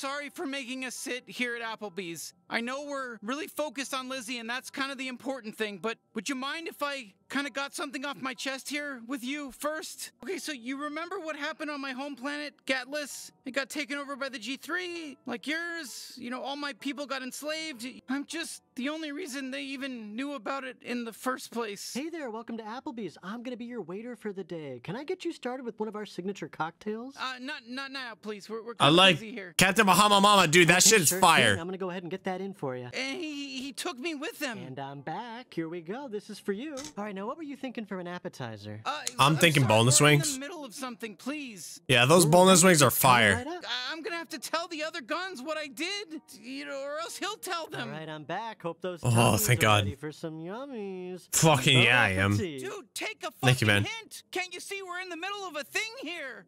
Sorry for making us sit here at Applebee's. I know we're really focused on Lizzie, and that's kind of the important thing, but would you mind if I kind of got something off my chest here with you first? Okay, so you remember what happened on my home planet, Gatlas? It got taken over by the G3, like yours. You know, all my people got enslaved. I'm just the only reason they even knew about it in the first place. Hey there, welcome to Applebee's. I'm gonna be your waiter for the day. Can I get you started with one of our signature cocktails? Uh, not not now, please. We're, we're I kinda like busy here. Captain Bahama Mama, dude. That Okay, shit's sure fire. thing. I'm gonna go ahead and get that in for you. And he, he took me with him. And I'm back. Here we go. This is for you. All right, now what were you thinking for an appetizer? Uh, I'm thinking sorry, boneless wings. In the middle of something, please. Yeah, those boneless wings are fire. right. I- I'm gonna have to tell the other guns what I did, you know, or else he'll tell them. right, I'm back. Hope those. Oh, thank are God. Ready for some yummies. Fucking Bon yeah, I am. Dude, take a fucking Thank you, man. hint. Can't you see we're in the middle of a thing here?